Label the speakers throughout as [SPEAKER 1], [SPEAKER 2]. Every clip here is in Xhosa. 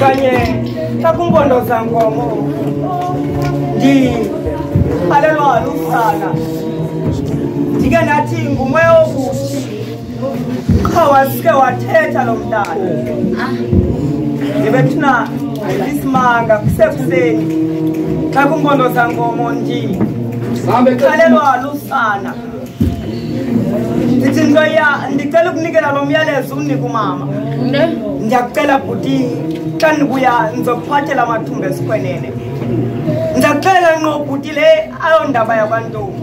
[SPEAKER 1] kanye kakumbondo zankomo ndi alelwa lusana ndike ndathi ngumoya wokuthi qha wasike wathetha lo mntana ndibethuna isimanga kusekuseni xa kumpondo zangomo ndi xalelwa lusana ndithi nto ya ndicela ukunikela lo myalezo umnika umama ndiyakucela bhuti xa ndibuya ndizokuphathela amathumba esikhwenene ndiyakuxelela nqo bhuti le ayondaba yakwantombi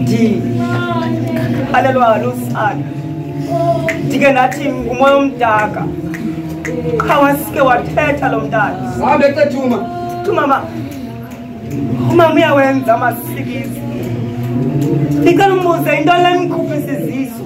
[SPEAKER 1] ndikhalelwa ngalo sana ndike ndathi ngumoya omdaka qha wasike wathetha lo mntana
[SPEAKER 2] hambe cethuma
[SPEAKER 1] thumama umama uyawenza amasikizi ndicela umbuze into le mkhuphe siziso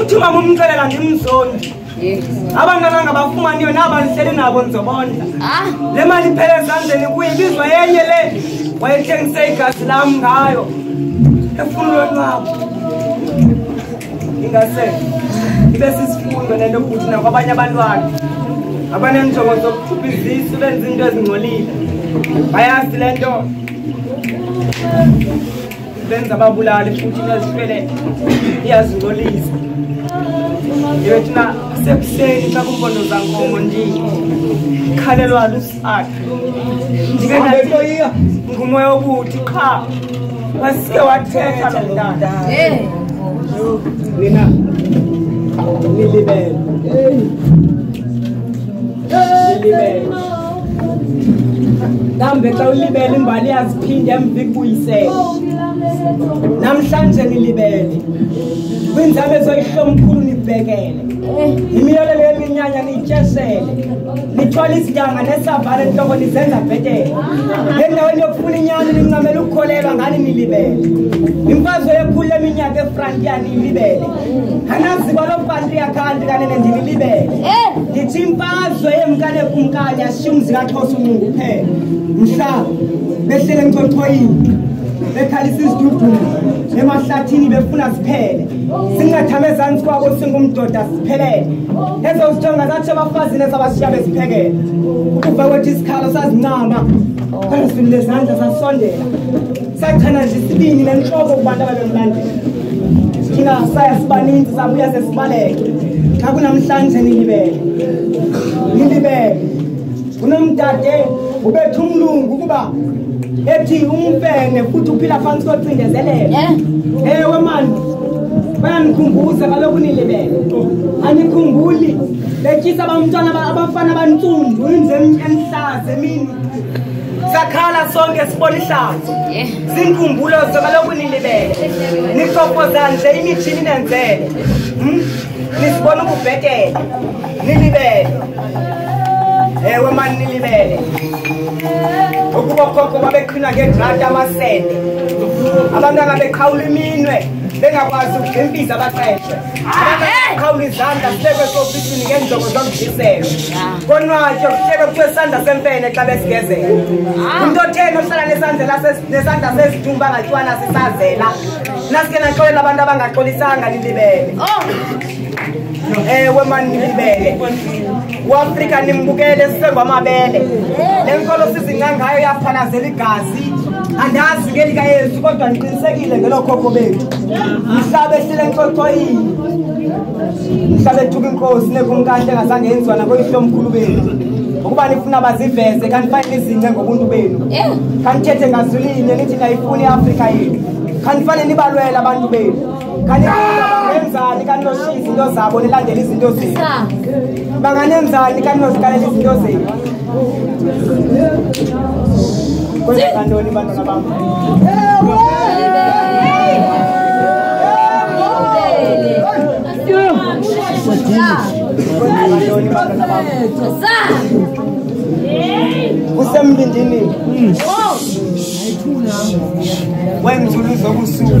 [SPEAKER 1] uthi mama umxelela ndimzondi abantwana ngabafumaniyo naba ndihleli nabo ndizobondla ah. le mali iphele ezandleni kuye ibizwa yenye le wayethengise igazi lam ngayo efuna lonqabo ingase ibe sisifundo nento kuthi nakwabanye abantwana abaneenjongo zokuthupha izisu benza into ezingcolile bayazi le nto benza babulali futhi nezifele iyazingcolisa ibe thina sekuseni xa kumbondo zankomo ndikhalelwa lusakhe ndiketoyiya ngumoya wokuthi qha wasike wathetha lo mntana nina nilibele kambe xa ulibele imbali yaziphinde emva ikubuyisele namhlanje nilibele kwinzame zoyihlomkhulu nibhekele imiyolelo yeminyanya niyityeshele nithwala isidanga nesavale ntloko nizenza bhetele endaweni yokufuna inyani nincamela ukukholelwa ngani nilibele imfazwe yekhulu leminyaka efrantiya niyilibele hanaziko lopatriakanti kane nendinilibele eh. ndithi imfazwe yemkane kumkani ashumzi kaxhosa umuntu kuphela mhla behlele emcochoyini bekhalisa izidudulu emahlathini befuna siphele singathame ezantsi kwabo singumdoda siphelele ezo zijonga zathi abafazini ezabashiya beziphekela ukuva kwethu isikhalo sazincama kwezinto lezandla zasondela sachana nje sibini nentloko kubantu ababemlandela thina saya sibaninzi sabuya sesibaleke xa kunamhlanje nilibele nilibele kunomdade ubetha umlungu ukuba ethi umfene futhi uphila phantsi kocindezelelo eh? ewe mani bayanikhumbuza kaloku nilibele anikhumbuli betyisa abamntwana abafana abantsundu inze enihlaza emini sakhala sonke sibona ihlazo ziinkumbulo zokaloku nilibele nixofoza nje imitshini nenzele hmm? nisibona ukubhetele nilibele ewe mani nilibele ukuba khokho babeqhina ngedrati amasende abantwana beqhawula iminwe bengakwazi ukugimpiza abaqeshwe khawula izandla sibekwe esofisini ngeenjongo zomdliselo konwatywe kuhlekwe kuthiwe isandla semfene xa besigezela umntu otheni ohlala nesandlela nesandla sezidumba angatyiwana sisazela nasike naxolela abantu abangaxolisanga nilibele ewe mani nilibele uafrika nimbukele sisengwa amabele le nkolo sizingca ngayo yaphalazela igazi andazi ngelikayesu kodwa ndiqinisekile ngelokhokho bethu mhlabe hlile ncocoyini mhlabe ethuka inkosi nekumkanhle engazange yenziwa nakoyihlo mkhulu bethu ngokuba nifuna baziveze kanti fanele nizince ngobuntu benu khanithethe ngazulinye nithi nayifuni iafrika yethu khanifane nibalwela abantu benu kanenzani kaninoshisa izinto zabo nilandela izinto zenu banganenzani kaninozikalela izinto zenu kwenzekantoni bantwana bam kusembindini wemzulu zobusuku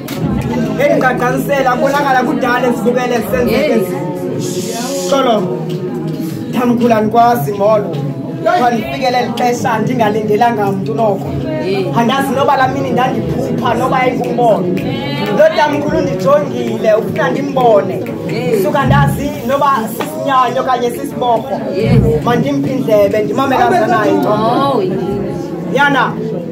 [SPEAKER 1] engigqagqazisela kubonakala kudala ezibukele senzekezi xolo thamkhula ndikwazi molo kuthiwa ndifikele eli xesha ndingalindelanga mntu noko andazi noba laa mini ndandiphupha noba yayingumbona lo tamkhulu ndijongile ufuna ndimbone suka ndazi noba sisinyanya okanye sisiborho mandimphindlebe ndimamelazanayo nyana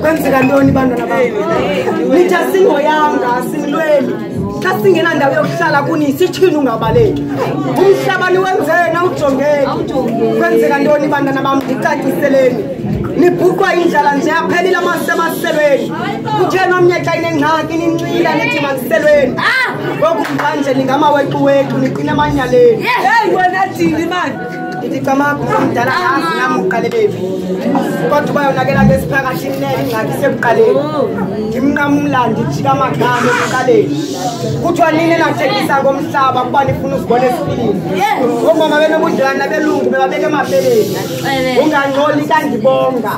[SPEAKER 1] kwenzeka ntoni bantwana ba nithi asingoyanga asilweli xa singenandawo yokuhlala kuni sitshini ungabaleki umhlabani wenzeni awujongeki kwenzeka ntoni bantwana bam ndicaciseleni nibhuqwa indlala nje aphelile amase emaselweni kutheni omnye xa inengxaki nincila nithi makuselweni ah! ngoku manje ningamawexiwexu niqine emanyaleni
[SPEAKER 2] eyi wena dini mani
[SPEAKER 1] ndicama kudala azi nam uqale bephi kodwa uba yonakela ke siphakathini ne ingxaki sekuqaleni ndimnqamla ndijika amagama ekuqaleni kuthiwa nini nathekisa ngomhlaba kuba nifuna uzibona esipilini oomama benobudlelane nabelungu bebabeke emabeleni ungangcoli kandibonga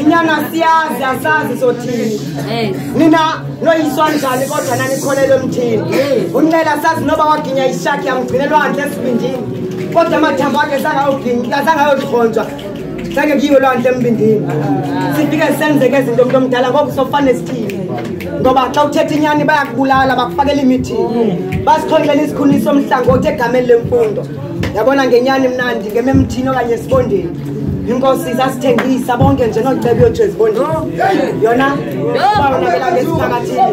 [SPEAKER 1] inyana siyazi asazi sothini nina noyiswa njani kodwa nanikholelwe emthini uncela sazi noba waginya ishakhi yamgcinelwandle esibindini kodwa amathambo akhe sangayodlonjwa sake kuyiwe loo nto embindini sifike senzeke izinto umntu omdala ngoku sofane sithile ngoba xa uthetha inyani bayakubulala bakufakela imithini basikhonxela isikhuni somhlangothi egameni lemfundo yabona ngenyani mnandi ngeme mthini okanye esibondeni inkosi sasithengisa bonke nje nooceba uyotsho ezibondeni yona baonakela ngesithakathini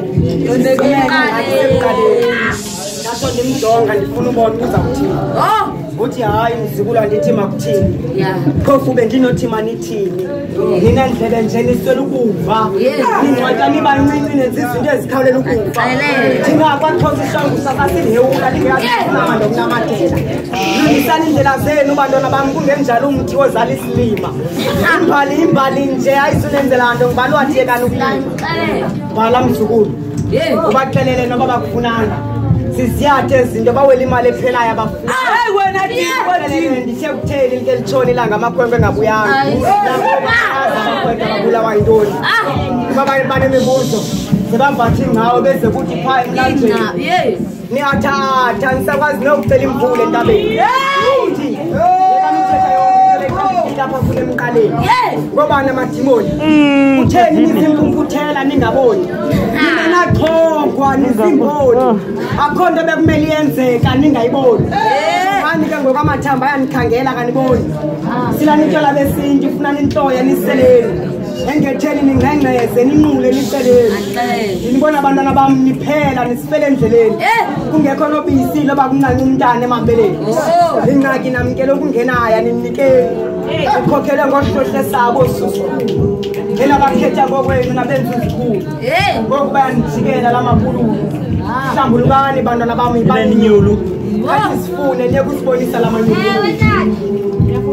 [SPEAKER 1] ndasho ndimjonga ndifuna ubona uza kuthini oh! uthi hayi mzukulu andithi makuthini phofu bendinothi manithini nina ndlebe nje niswela ukuva ningcwatya nibancinci nenza izinto ezikhawulela ukuva thina kwaxhosa isihlangu sasasindihewula ndingeyaama ndokunamadela lungisani iindlela zenu bantwana bam kungenjalo umthi ozala isilima imbali imbali nje ayisunenzela nto ngibalwathiyekani ukulima bhala mzukulu ubaxelele noba bakufunanga ziziyathe ezinto bawela imali ephelayo abafunandithe kutheni into elitshoni ilanga amakhwenkwe engabuyaabulawa yintoni babanye banemibuzo sebambathi ngawo beze kuthi phaa emlanjeni niyathatha nisakwazi nokucela imvula entabeni futhi lapha funa emqaleni ngoba namadimoni mm. utheni nizimpumputhela ningaboni ninanachongwa nizimboni oh. akho nto bekumele iyenzeka ningayiboni ani ke ngoku amathamba ayanikhangela kaniboni ah. silani ityala besintu funani intloya niseleni engetheni ningxengxe yeze ninqule niceleni ndinibona abantwana bam niphela nisifele endleleni eh! kungekho nobisi loba kuncanca umntana emambeleni oh. ingxaki namkele ukungenaya ninikeni ukhokhele ngohlohle sabo susu ela bakhetha kokwenu nabenza izikhulu ngoku bayanijikela la mapululo hlambulukani bantwana bam ibaninyulu Ngathi sifune niye kusibonisa la manyuku. Ewe tata.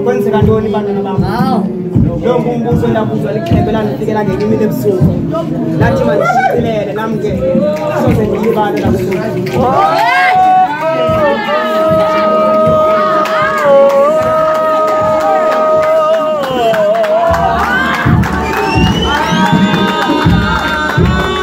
[SPEAKER 1] Kwenzeka ntoni bantwana bam? Hawu. Lo ngumbuzo endabuzwa lixhebe landifike langena imini ebusuku. Lathi mandishicilele nam ke. Soze ndilibale labusuku.